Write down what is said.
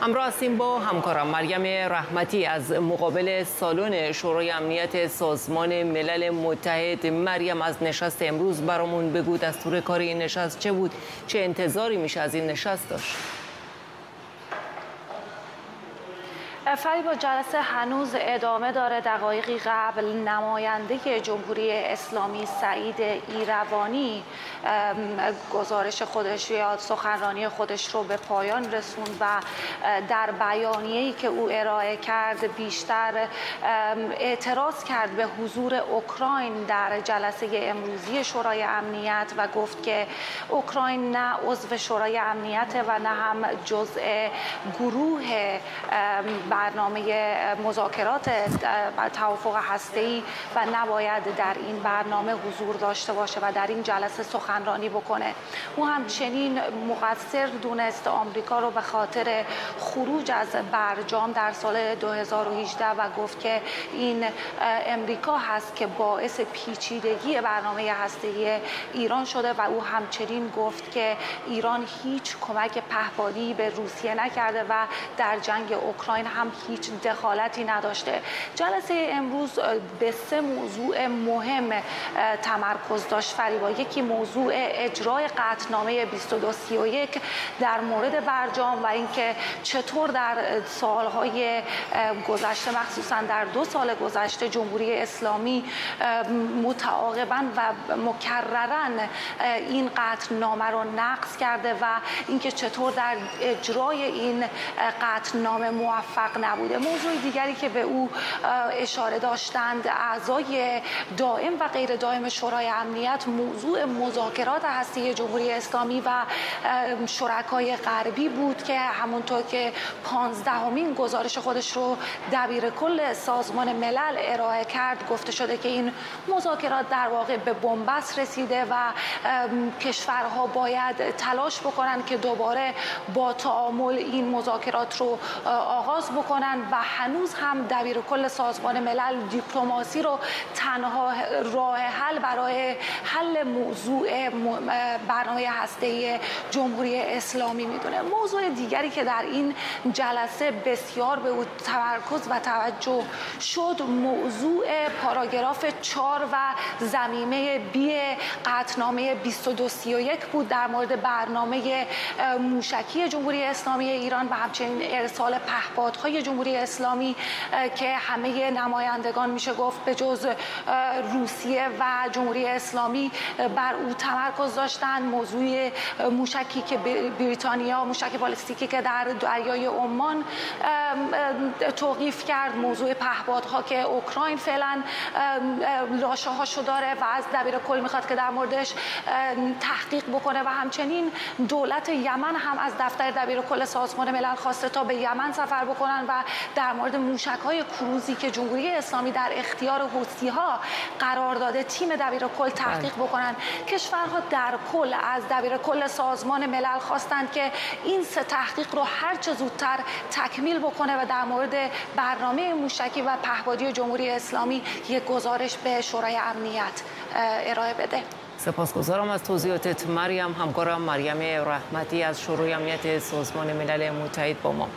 همراه هستیم با همکارم مریم رحمتی از مقابل سالن شورای امنیت سازمان ملل متحد. مریم از نشست امروز برامون بگو دستور کار این نشست چه بود؟ چه انتظاری میشه از این نشست داشت؟ فریبا جلسه هنوز ادامه داره. دقایقی قبل نماینده جمهوری اسلامی سعید ایروانی گزارش خودش یا سخنرانی خودش رو به پایان رسوند و در بیانیه‌ای که او ارائه کرد بیشتر اعتراض کرد به حضور اوکراین در جلسه امروزی شورای امنیت و گفت که اوکراین نه عضو شورای امنیت و نه هم جزء گروه برنامه مذاکرات توافق هسته‌ای و نباید در این برنامه حضور داشته باشه و در این جلسه سخنرانی بکنه. او همچنین مقصر دونست آمریکا رو به خاطر خروج از برجام در سال 2018 و گفت که این امریکا هست که باعث پیچیدگی برنامه هسته‌ای ایران شده و او همچنین گفت که ایران هیچ کمک پهپادی به روسیه نکرده و در جنگ اوکراین هم هیچ دخالتی نداشته. جلسه امروز به سه موضوع مهم تمرکز داشت فریبا. یکی موضوع اجرای قطعنامه 2231 در مورد برجام و اینکه چطور در سالهای گذشته مخصوصا در دو سال گذشته جمهوری اسلامی متعاقبا و مکررا این قطعنامه رو نقض کرده و اینکه چطور در اجرای این قطعنامه موفق نبوده. موضوع دیگری که به او اشاره داشتند اعضای دائم و غیر دائم شورای امنیت موضوع مذاکرات هستی جمهوری اسلامی و شرکای غربی بود که همونطور که پانزدهمین گزارش خودش رو دبیر کل سازمان ملل ارائه کرد گفته شده که این مذاکرات در واقع به بنبست رسیده و کشورها باید تلاش بکنن که دوباره با تعامل این مذاکرات رو آغاز بکنن و هنوز هم دبیر کل سازمان ملل دیپلماسی رو تنها راه حل برای حل موضوع برنامه هسته جمهوری اسلامی می‌دونه. موضوع دیگری که در این جلسه بسیار به او تمرکز و توجه شد موضوع پاراگراف 4 و زمینه بی قطنامه 2231 بود در مورد برنامه موشکی جمهوری اسلامی ایران و همچنین ارسال پهپادهای جمهوری اسلامی که همه نمایندگان میشه گفت به جز روسیه و جمهوری اسلامی بر او تمرکز داشتند موضوع موشکی که بریتانیا موشک بالستیکی که در دریای عمان توقیف کرد. موضوع پهپادها که اوکراین فعلا لاشه هاشو داره و از دبیر کل می‌خواد که در موردش تحقیق بکنه. و همچنین دولت یمن هم از دفتر دبیر کل سازمان ملل خواسته تا به یمن سفر بکنن. و در مورد موشک های کروزی که جمهوری اسلامی در اختیار حوثی ها قرار داده تیم دبیر کل تحقیق بله. بکنن. کشورها در کل از دبیر کل سازمان ملل خواستند که این سه تحقیق رو هر چه زودتر تکمیل بکنه و در مورد برنامه موشکی و پهپادی جمهوری اسلامی یک گزارش به شورای امنیت ارائه بده. سپاسگزارم از توضیحاتت مریم. همکارم مریم رحمتی از شورای امنیت سازمان ملل متحد با ما.